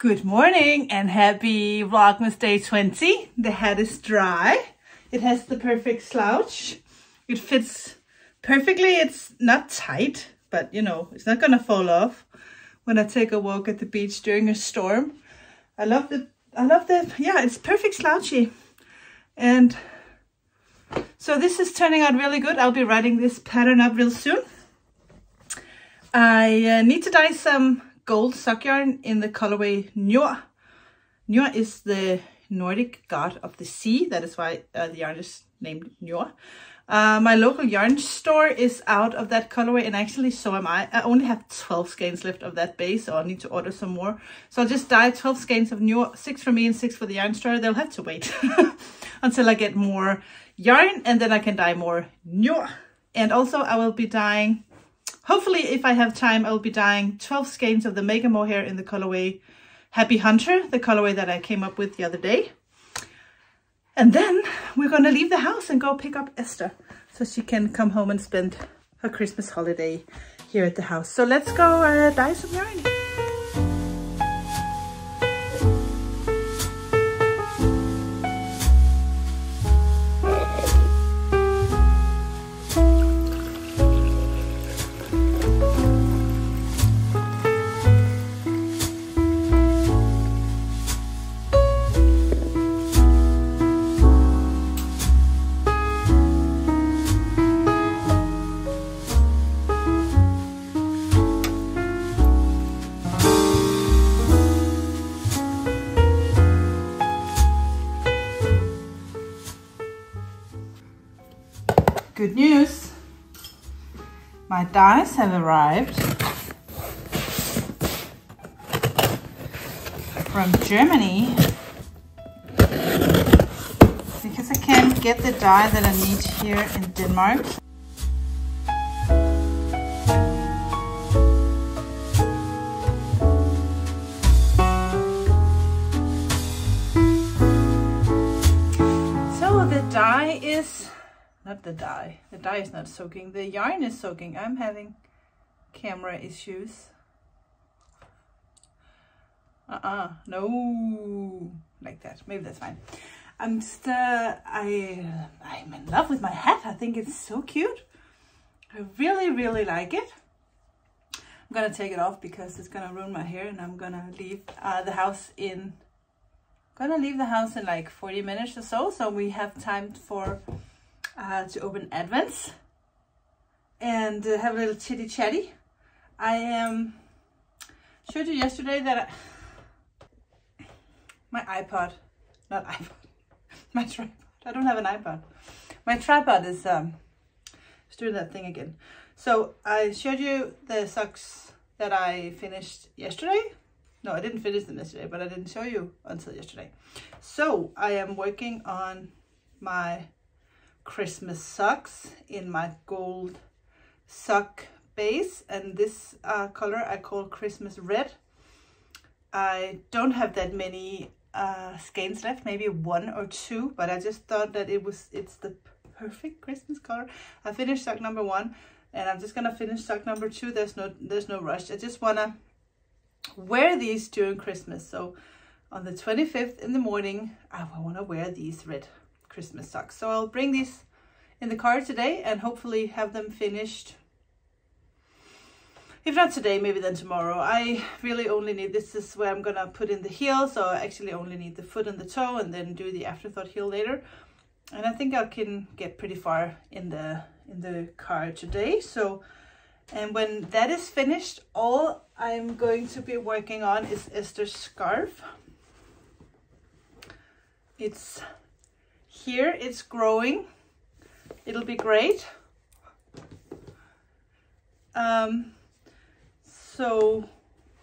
Good morning and happy Vlogmas Day 20. The hat is dry. It has the perfect slouch. It fits perfectly. It's not tight, but you know, it's not gonna fall off when I take a walk at the beach during a storm. I love the, I love the, yeah, it's perfect slouchy. And so this is turning out really good. I'll be writing this pattern up real soon. I uh, need to dye some gold sock yarn in the colorway Njord. Njord is the Nordic god of the sea. That is why uh, the yarn is named Njord. Uh, my local yarn store is out of that colorway and actually so am I. I only have 12 skeins left of that base so I'll need to order some more. So I'll just dye 12 skeins of Njord, 6 for me and 6 for the yarn store. They'll have to wait until I get more yarn and then I can dye more Njord. And also I will be dyeing Hopefully, if I have time, I'll be dyeing 12 skeins of the Mega Mohair in the colorway Happy Hunter, the colorway that I came up with the other day. And then we're going to leave the house and go pick up Esther so she can come home and spend her Christmas holiday here at the house. So let's go uh, dye some yarn. My dyes have arrived from Germany because I can't get the dye that I need here in Denmark. Not the dye. The dye is not soaking. The yarn is soaking. I'm having camera issues. Uh-uh. No. Like that. Maybe that's fine. I'm just, uh, I, I'm in love with my hat. I think it's so cute. I really, really like it. I'm gonna take it off because it's gonna ruin my hair and I'm gonna leave uh, the house in, gonna leave the house in like 40 minutes or so. So we have time for uh, to open Advents and uh, have a little chitty chatty. I um, showed you yesterday that I, my iPod, not iPod, my tripod. I don't have an iPod. My tripod is um, doing that thing again. So I showed you the socks that I finished yesterday. No, I didn't finish them yesterday, but I didn't show you until yesterday. So I am working on my Christmas socks in my gold sock base and this uh, color I call Christmas red. I don't have that many uh, skeins left, maybe one or two, but I just thought that it was it's the perfect Christmas color. I finished sock number one and I'm just gonna finish sock number two. There's no there's no rush. I just wanna wear these during Christmas. So on the 25th in the morning, I wanna wear these red Christmas socks. So I'll bring these in the car today and hopefully have them finished. If not today, maybe then tomorrow. I really only need, this is where I'm gonna put in the heel. So I actually only need the foot and the toe and then do the afterthought heel later. And I think I can get pretty far in the, in the car today. So, and when that is finished, all I'm going to be working on is Esther's scarf. It's here it's growing. It'll be great. Um, so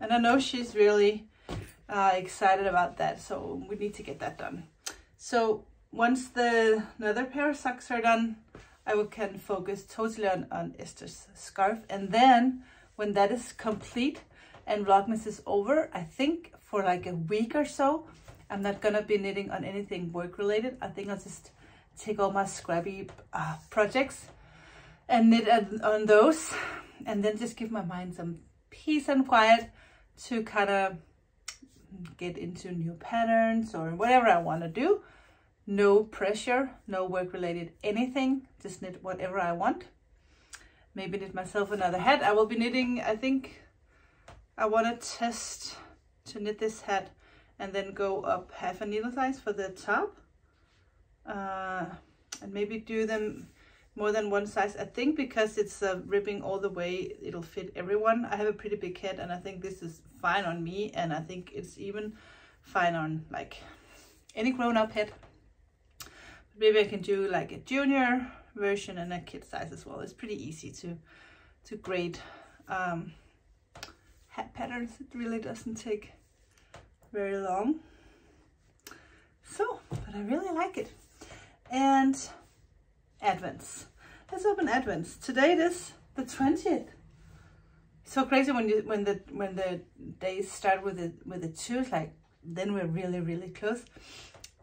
and I know she's really uh, excited about that so we need to get that done. So once the another pair of socks are done I will can focus totally on, on Esther's scarf. And then when that is complete and Vlogmas is over I think for like a week or so I'm not gonna be knitting on anything work related. I think I'll just take all my scrappy uh, projects and knit on those and then just give my mind some peace and quiet to kind of get into new patterns or whatever I want to do. No pressure, no work related anything, just knit whatever I want. Maybe knit myself another hat. I will be knitting, I think I want to test to knit this hat and then go up half a needle size for the top. Uh, and maybe do them more than one size. I think because it's uh, ribbing all the way, it'll fit everyone. I have a pretty big head and I think this is fine on me and I think it's even fine on like any grown-up head. Maybe I can do like a junior version and a kid size as well. It's pretty easy to to grade um, hat patterns. It really doesn't take very long. So, but I really like it. And Advents. Let's open Advents. Today it is the 20th. so crazy when you when the when the days start with the with the two, like then we're really, really close.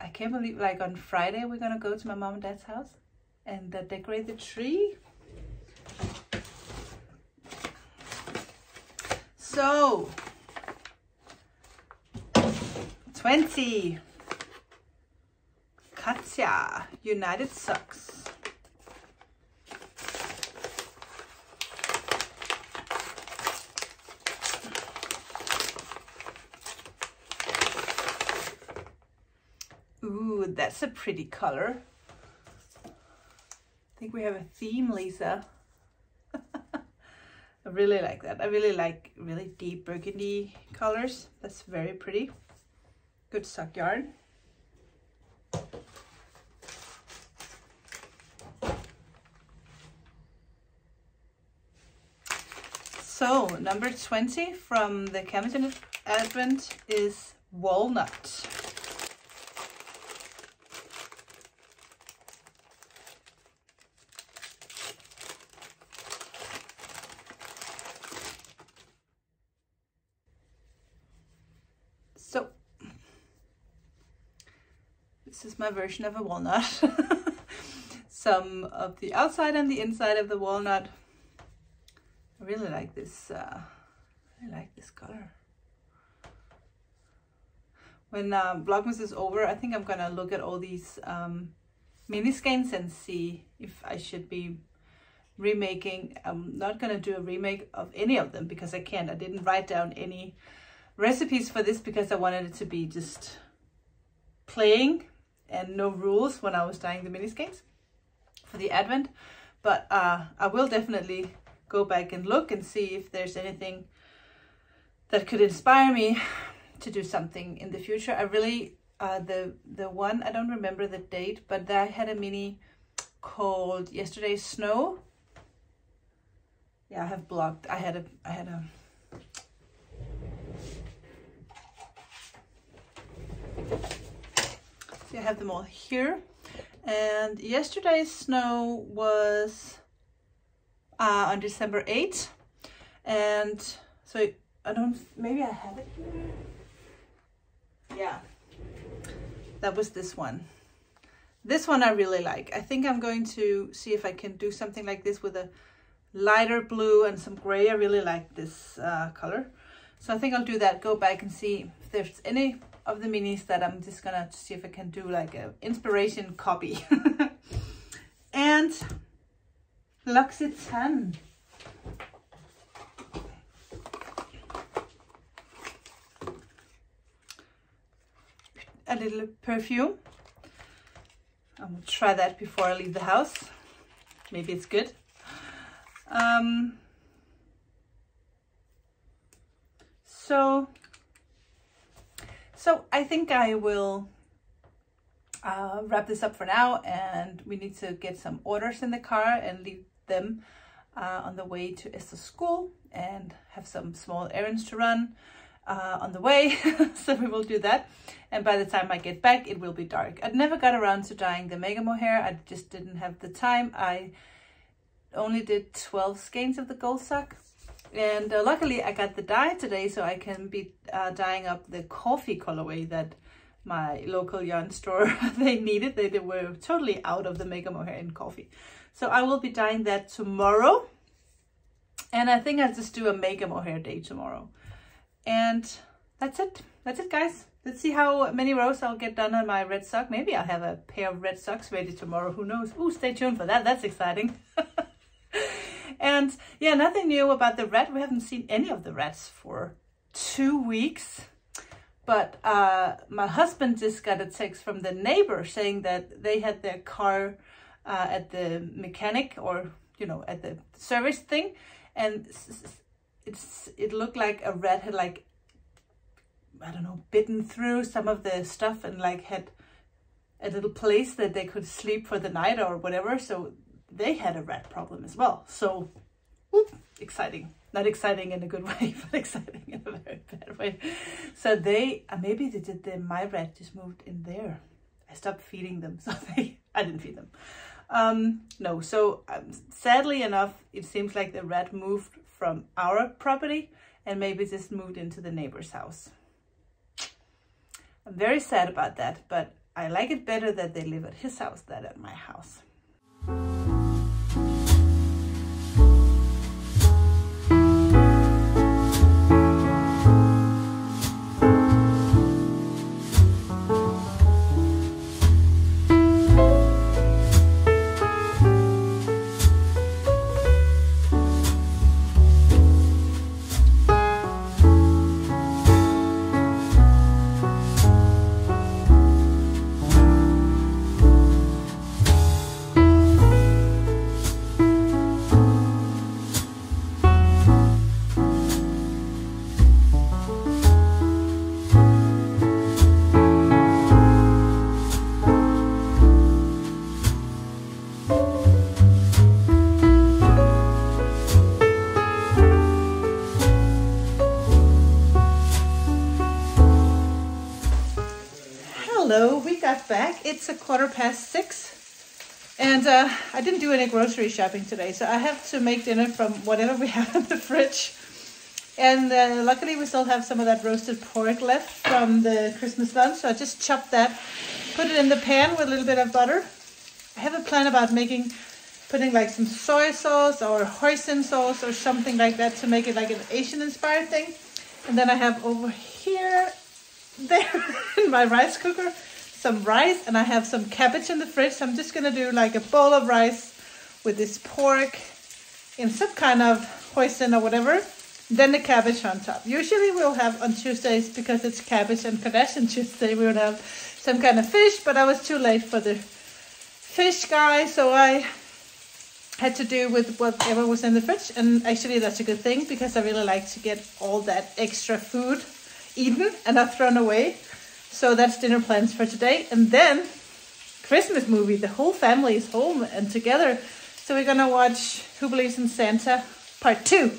I can't believe like on Friday we're gonna go to my mom and dad's house and uh, decorate the tree. So 20 Katya, United Sucks. Ooh, that's a pretty color. I think we have a theme, Lisa. I really like that. I really like really deep burgundy colors. That's very pretty. Good sock yarn. So number 20 from the Camden Advent is Walnut. So this is my version of a walnut. Some of the outside and the inside of the walnut I really like this, uh, I like this color. When uh, Vlogmas is over, I think I'm gonna look at all these um, mini skeins and see if I should be remaking. I'm not gonna do a remake of any of them because I can't. I didn't write down any recipes for this because I wanted it to be just playing and no rules when I was dyeing the mini skeins for the advent. But uh, I will definitely go back and look and see if there's anything that could inspire me to do something in the future. I really, uh, the, the one, I don't remember the date, but I had a mini called Yesterday's Snow. Yeah, I have blocked, I had a, I had a, See, I have them all here. And yesterday's snow was uh, on December 8th. And so I don't, maybe I have it here. Yeah, that was this one. This one I really like. I think I'm going to see if I can do something like this with a lighter blue and some gray. I really like this uh, color. So I think I'll do that, go back and see if there's any of the minis that I'm just gonna see if I can do like a inspiration copy. and L'Occitane. A little perfume. I will try that before I leave the house. Maybe it's good. Um, so, so I think I will uh, wrap this up for now and we need to get some orders in the car and leave them uh, on the way to Esther's school and have some small errands to run uh, on the way. so we will do that. And by the time I get back, it will be dark. I never got around to dyeing the Mega Mohair. I just didn't have the time. I only did 12 skeins of the gold sock. And uh, luckily I got the dye today so I can be uh, dyeing up the coffee colorway that my local yarn store they needed. They, they were totally out of the Mega Mohair in coffee. So I will be dyeing that tomorrow. And I think I'll just do a Mega Mohair day tomorrow. And that's it. That's it, guys. Let's see how many rows I'll get done on my red sock. Maybe I'll have a pair of red socks ready tomorrow. Who knows? Oh, stay tuned for that. That's exciting. and yeah, nothing new about the rat. We haven't seen any of the rats for two weeks. But uh, my husband just got a text from the neighbor saying that they had their car uh, at the mechanic or, you know, at the service thing. And it's it looked like a rat had like I don't know, bitten through some of the stuff and like had a little place that they could sleep for the night or whatever. So they had a rat problem as well. So whoop, exciting. Not exciting in a good way, but exciting in a very bad way. So they, uh, maybe they did the, my rat just moved in there. I stopped feeding them, so they, I didn't feed them. Um, no, so um, sadly enough, it seems like the rat moved from our property and maybe just moved into the neighbor's house. I'm very sad about that, but I like it better that they live at his house than at my house. It's a quarter past six. And uh, I didn't do any grocery shopping today, so I have to make dinner from whatever we have in the fridge. And uh, luckily we still have some of that roasted pork left from the Christmas lunch, so I just chopped that, put it in the pan with a little bit of butter. I have a plan about making, putting like some soy sauce or hoisin sauce or something like that to make it like an Asian inspired thing. And then I have over here, there in my rice cooker, some rice and I have some cabbage in the fridge. So I'm just gonna do like a bowl of rice with this pork in some kind of hoisin or whatever. Then the cabbage on top. Usually we'll have on Tuesdays because it's cabbage and Kardashian Tuesday. We would have some kind of fish, but I was too late for the fish guy, so I had to do with whatever was in the fridge. And actually that's a good thing because I really like to get all that extra food eaten and not thrown away. So that's dinner plans for today. And then Christmas movie. The whole family is home and together. So we're gonna watch Who Believes in Santa Part 2.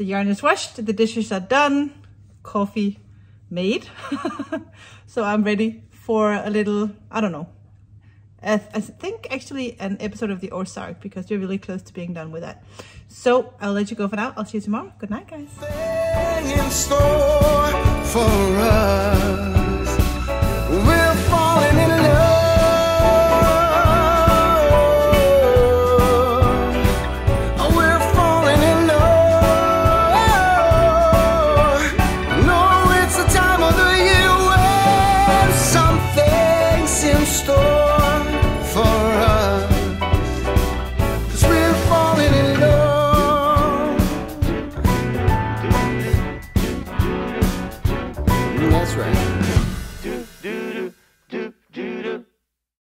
The yarn is washed, the dishes are done, coffee made. so I'm ready for a little, I don't know, I, I think actually an episode of the Ozark because we're really close to being done with that. So I'll let you go for now. I'll see you tomorrow. Good night, guys.